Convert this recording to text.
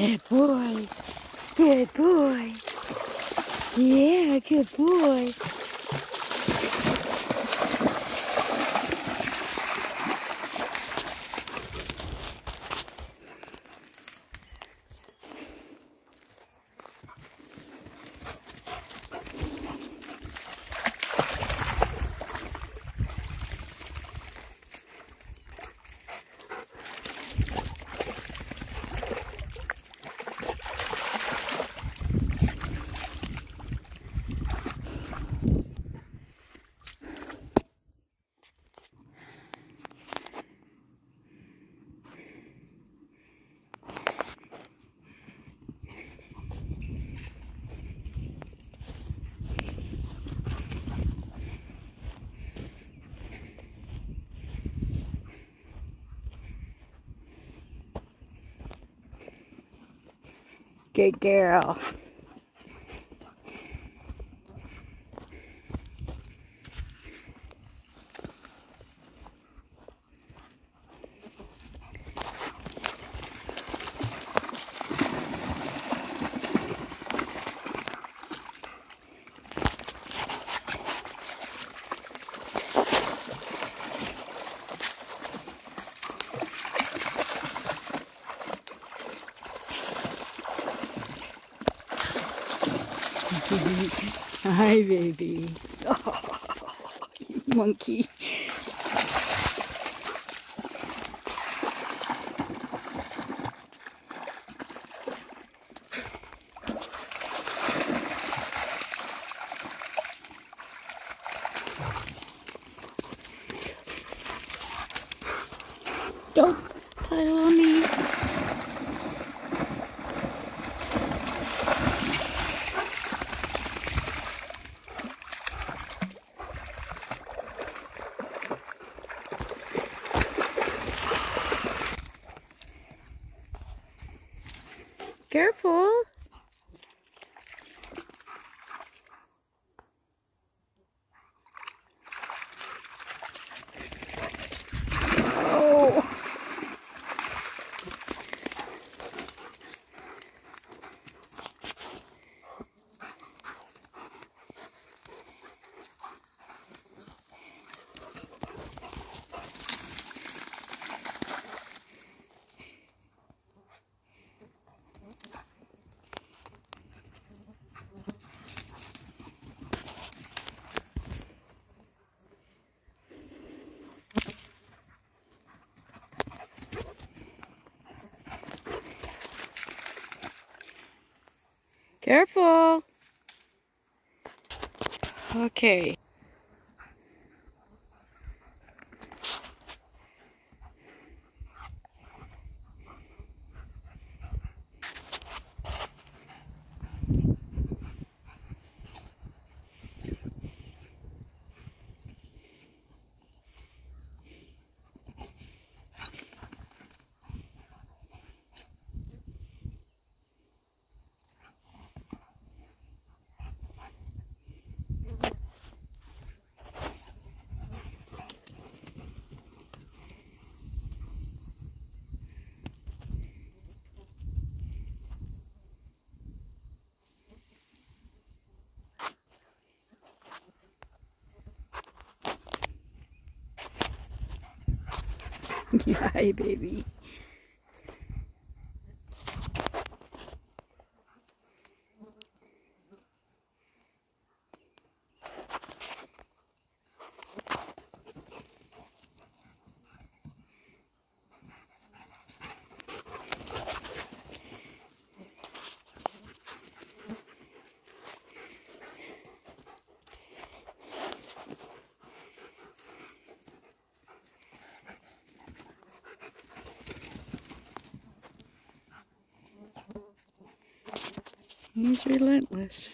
Good boy. Good boy. Yeah, good boy. Good girl. Hi, baby. Oh, monkey. Don't pile on Careful. Careful. Okay. Hi, baby. He's relentless.